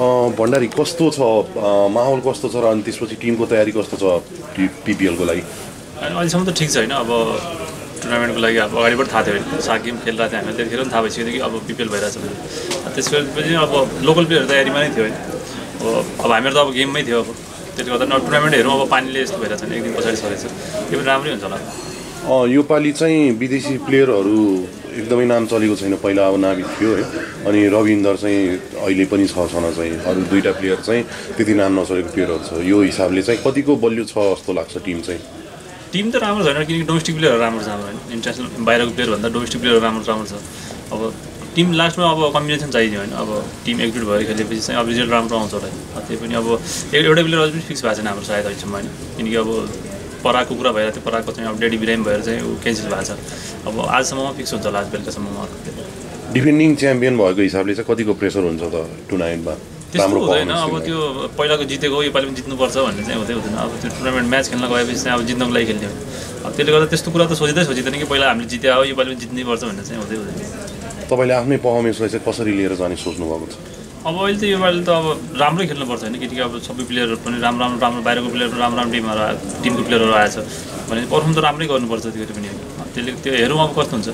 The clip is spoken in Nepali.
भण्डारी कस्तो छ? माहौल कस्तो छ र अनि त्यसपछि टिमको तयारी कस्तो छ पिपिएलको लागि? अहिलेसम्म त ठिक छ होइन अब टुर्नामेन्टको लागि अब अगाडिबाट थाहा थियो। सात गेम खेलिरहेको थियो हामीले त्यतिखेर पनि थाहा भइसक्यो कि अब पिपिएल भइरहेछ भने त्यसपछि अब लोकल प्लेयर तयारीमा नै थियो होइन अब अब हामीहरू त अब गेममै थियो अब। त्यसले गर्दा अब टुर्नामेन्ट हेरौँ अब पानीले यस्तो भइरहेछ भने एक दिन पछाडि सरेछ त्यो पनि राम्रै हुन्छ होला। योपालि चाहिँ विदेशी प्लेयरहरू एकदमै नाम चलेको छैन। पहिला अब नाभिक थियो है। अनि रविन्दर चाहिँ अहिले पनि छ छन चाहिँ अरू दुईवटा प्लेयर चाहिँ त्यति नाम नचलेको प्लेयरहरू छ। यो हिसाबले चाहिँ कतिको बलियो छ जस्तो लाग्छ टिम चाहिँ? टिम त राम्रो छैन किनकि डोमेस्टिक प्लेयरहरू राम्रो छ होइन इन्टरनेसनल बाहिरको प्लेयरभन्दा डोमेस्टिक प्लेयरहरू राम्रो राम्रो छ। अब टिम लास्टमा अब कम्बिनेसन चाहियो होइन अब टिम एकजुट भएर खेलेपछि चाहिँ अब रिजल्ट राम्रो आउँछ होला। त्यही पनि अब एउटै प्लेयर अझै पनि फिक्स भएको छैन हाम्रो सायद अहिलेसम्म होइन। किनकि अब पराको कुरा भएर त्यो पराको चाहिँ अब डेडी बिरामी भएर चाहिँ ऊ क्यान्सल भएको छ। अब आजसम्ममा फिक्स हुन्छ होला आज बेलुकासम्ममा। डिफेन्डिङ च्याम्पियन भएको हिसाबले चाहिँ कतिको प्रेसर हुन्छ त टुर्नामेन्टमा त्यस्तो हुँदैन। अब त्यो पहिलाको जितेको हो योपालि पनि जित्नुपर्छ भन्ने चाहिँ हुँदै हुँदैन। अब त्यो टुर्नामेन्ट म्याच खेल्न गएपछि चाहिँ अब जित्नको लागि खेल्ने हो। अब त्यसले गर्दा त्यस्तो कुरा त सोचिँदै सोचिँदैन कि पहिला हामीले जित्या हो योपालि पनि जित्नै पर्छ भन्ने चाहिँ हुँदै हुँदैन। तपाईँले आफ्नै पर्फर्मेन्सलाई चाहिँ कसरी लिएर जाने सोच्नु भएको छ? अब अहिले त योपालि त अब राम्रै खेल्नुपर्छ होइन किनकि अब सबै प्लेयरहरू पनि राम्रो राम्रो राम्रो बाहिरको प्लेयरहरू राम्रो राम्रो टिमहरू टिमको प्लेयरहरू आएछ। भने पर्फर्म त राम्रै गर्नुपर्छ त्यो पनि। त्यसले त्यो हेरौँ अब कस्तो हुन्छ।